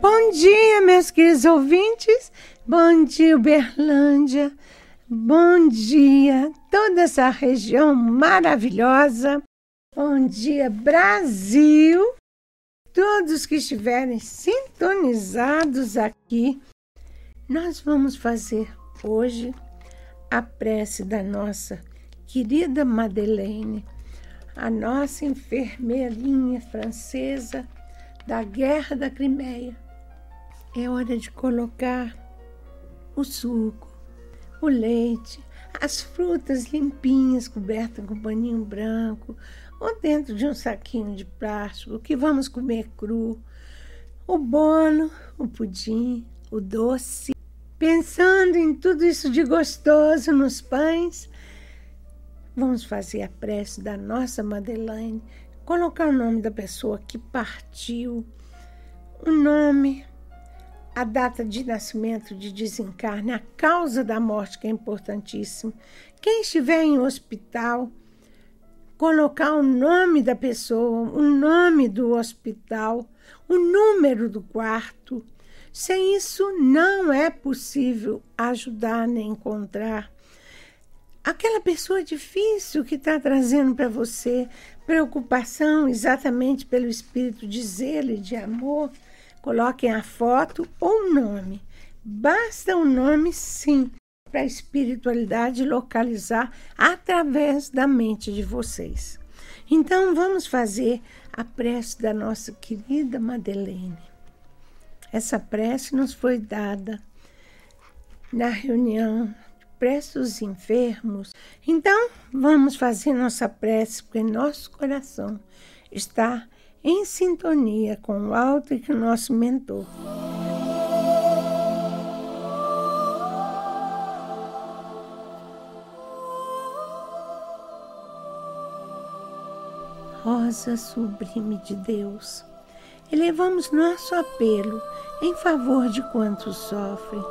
Bom dia, meus queridos ouvintes. Bom dia, Uberlândia. Bom dia, toda essa região maravilhosa. Bom dia, Brasil. Todos que estiverem sintonizados aqui, nós vamos fazer hoje a prece da nossa querida Madeleine, a nossa enfermeirinha francesa da Guerra da Crimeia. É hora de colocar o suco o leite, as frutas limpinhas, cobertas com paninho branco, ou dentro de um saquinho de plástico que vamos comer cru, o bolo, o pudim, o doce. Pensando em tudo isso de gostoso nos pães, vamos fazer a prece da nossa Madeleine, colocar o nome da pessoa que partiu, o nome a data de nascimento, de desencarne, a causa da morte, que é importantíssimo. Quem estiver em hospital, colocar o nome da pessoa, o nome do hospital, o número do quarto. Sem isso, não é possível ajudar nem encontrar aquela pessoa difícil que está trazendo para você preocupação exatamente pelo espírito de zelo e de amor Coloquem a foto ou o nome. Basta o um nome, sim, para a espiritualidade localizar através da mente de vocês. Então, vamos fazer a prece da nossa querida Madeleine. Essa prece nos foi dada na reunião de prece enfermos. Então, vamos fazer nossa prece, porque nosso coração está em sintonia com o alto e com o nosso mentor. Rosa sublime de Deus, elevamos nosso apelo em favor de quantos sofrem.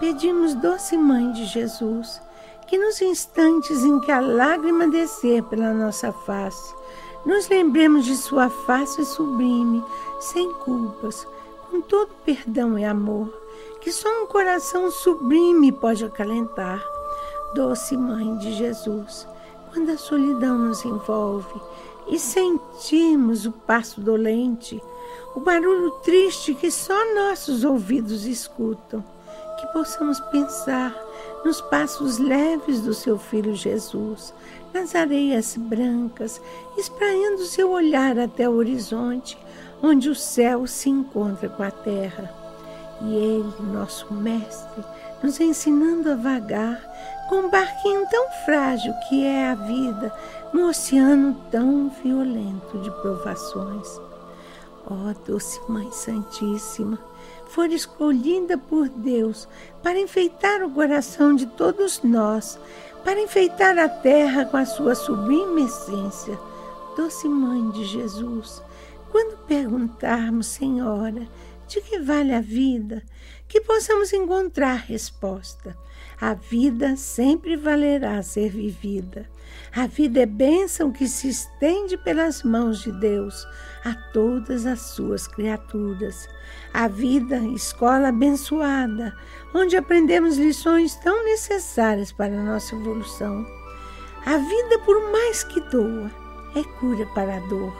Pedimos, doce Mãe de Jesus, que nos instantes em que a lágrima descer pela nossa face, nos lembremos de sua face sublime, sem culpas, com todo perdão e amor, que só um coração sublime pode acalentar. Doce Mãe de Jesus, quando a solidão nos envolve e sentimos o passo dolente, o barulho triste que só nossos ouvidos escutam, que possamos pensar nos passos leves do seu Filho Jesus, nas areias brancas, espraiando seu olhar até o horizonte, onde o céu se encontra com a terra. E ele, nosso mestre, nos ensinando a vagar com um barquinho tão frágil que é a vida, num oceano tão violento de provações. Ó oh, doce Mãe Santíssima, for escolhida por Deus para enfeitar o coração de todos nós, para enfeitar a terra com a sua sublime essência. Doce Mãe de Jesus, quando perguntarmos, Senhora, de que vale a vida, que possamos encontrar resposta. A vida sempre valerá ser vivida. A vida é bênção que se estende pelas mãos de Deus a todas as suas criaturas. A vida, escola abençoada, onde aprendemos lições tão necessárias para a nossa evolução. A vida, por mais que doa, é cura para a dor.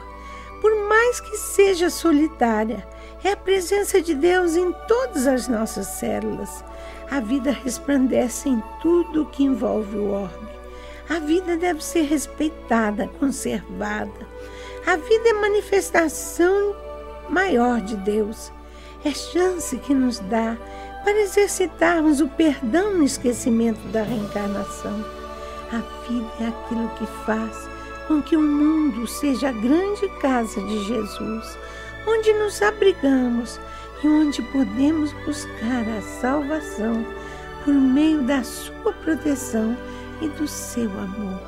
Por mais que seja solitária, é a presença de Deus em todas as nossas células. A vida resplandece em tudo que envolve o orbe. A vida deve ser respeitada, conservada. A vida é manifestação maior de Deus. É chance que nos dá para exercitarmos o perdão no esquecimento da reencarnação. A vida é aquilo que faz com que o mundo seja a grande casa de Jesus, onde nos abrigamos e onde podemos buscar a salvação por meio da sua proteção e do seu amor.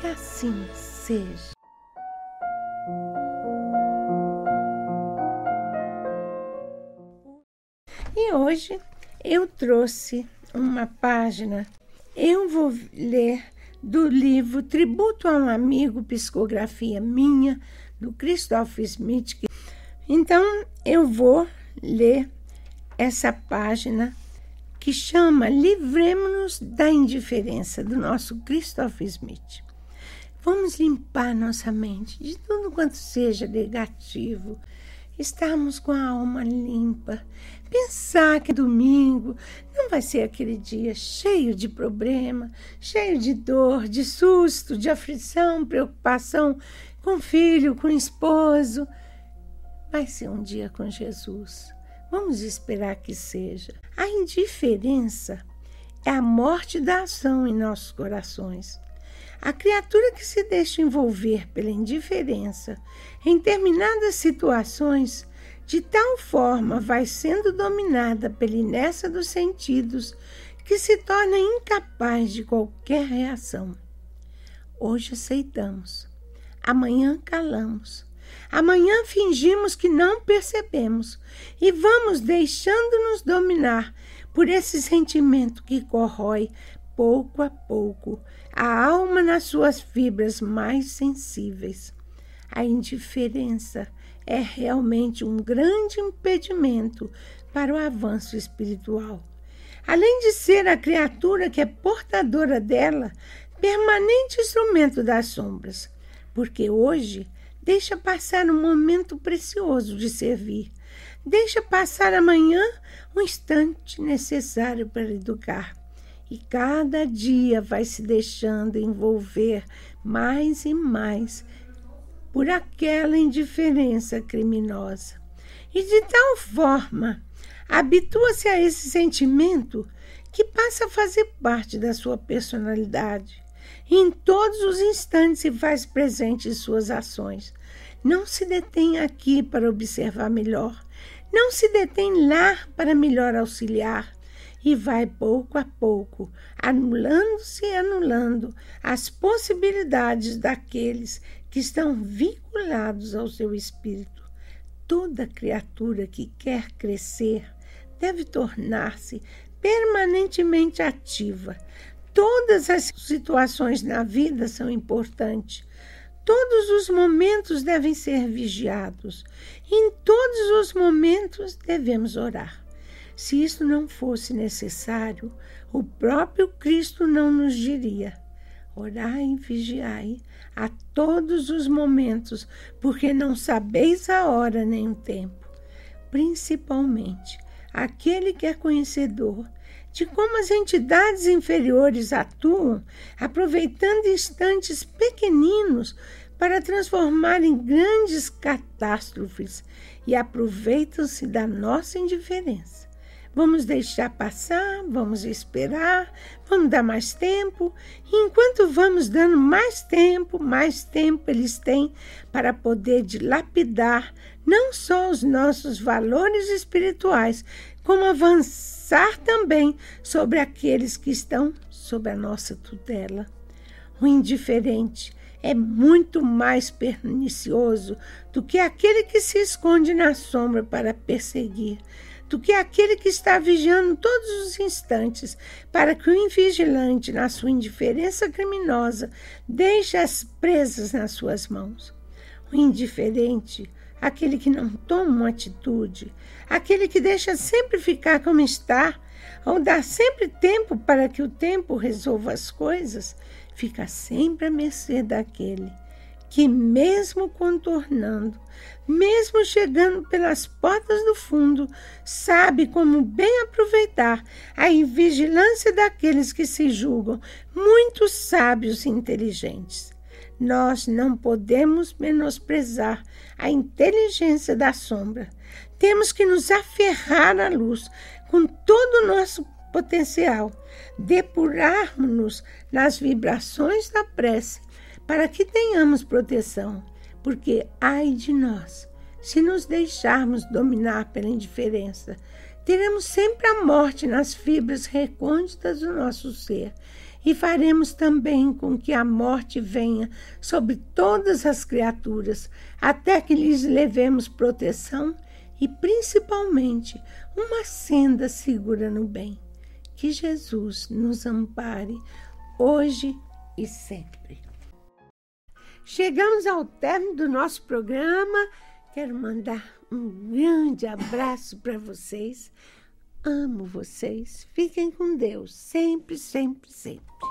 Que assim seja. E hoje eu trouxe uma página. Eu vou ler do livro Tributo a um Amigo, Psicografia Minha, do Christoph Smith. Então eu vou ler essa página que chama Livremos-nos da indiferença, do nosso Christopher Smith. Vamos limpar nossa mente de tudo quanto seja negativo, estarmos com a alma limpa, pensar que domingo não vai ser aquele dia cheio de problema, cheio de dor, de susto, de aflição, preocupação com filho, com esposo. Vai ser um dia com Jesus. Vamos esperar que seja. A indiferença é a morte da ação em nossos corações. A criatura que se deixa envolver pela indiferença em determinadas situações, de tal forma vai sendo dominada pela inércia dos sentidos que se torna incapaz de qualquer reação. Hoje aceitamos, amanhã calamos, amanhã fingimos que não percebemos e vamos deixando-nos dominar por esse sentimento que corrói pouco a pouco a alma nas suas fibras mais sensíveis. A indiferença é realmente um grande impedimento para o avanço espiritual. Além de ser a criatura que é portadora dela, permanente instrumento das sombras, porque hoje deixa passar um momento precioso de servir, deixa passar amanhã um instante necessário para educar e cada dia vai se deixando envolver mais e mais por aquela indiferença criminosa. E de tal forma habitua-se a esse sentimento que passa a fazer parte da sua personalidade. Em todos os instantes se faz presente em suas ações. Não se detém aqui para observar melhor, não se detém lá para melhor auxiliar, e vai pouco a pouco anulando-se e anulando as possibilidades daqueles que estão vinculados ao seu espírito. Toda criatura que quer crescer deve tornar-se permanentemente ativa. Todas as situações na vida são importantes. Todos os momentos devem ser vigiados. Em todos os momentos devemos orar. Se isso não fosse necessário, o próprio Cristo não nos diria: orai e vigiai a todos os momentos, porque não sabeis a hora nem o tempo. Principalmente aquele que é conhecedor de como as entidades inferiores atuam, aproveitando instantes pequeninos para transformar em grandes catástrofes e aproveitam-se da nossa indiferença. Vamos deixar passar, vamos esperar, vamos dar mais tempo. E enquanto vamos dando mais tempo, mais tempo eles têm para poder dilapidar não só os nossos valores espirituais, como avançar também sobre aqueles que estão sob a nossa tutela. O indiferente é muito mais pernicioso do que aquele que se esconde na sombra para perseguir do que aquele que está vigiando todos os instantes, para que o invigilante, na sua indiferença criminosa, deixe as presas nas suas mãos. O indiferente, aquele que não toma uma atitude, aquele que deixa sempre ficar como está, ou dá sempre tempo para que o tempo resolva as coisas, fica sempre à mercê daquele que, mesmo contornando, mesmo chegando pelas portas do fundo, sabe como bem aproveitar a invigilância daqueles que se julgam muito sábios e inteligentes. Nós não podemos menosprezar a inteligência da sombra. Temos que nos aferrar à luz com todo o nosso potencial, depurarmos-nos nas vibrações da prece para que tenhamos proteção, porque ai de nós, se nos deixarmos dominar pela indiferença, teremos sempre a morte nas fibras recônditas do nosso ser e faremos também com que a morte venha sobre todas as criaturas, até que lhes levemos proteção e principalmente uma senda segura no bem. Que Jesus nos ampare hoje e sempre. Chegamos ao término do nosso programa. Quero mandar um grande abraço para vocês. Amo vocês. Fiquem com Deus, sempre, sempre, sempre.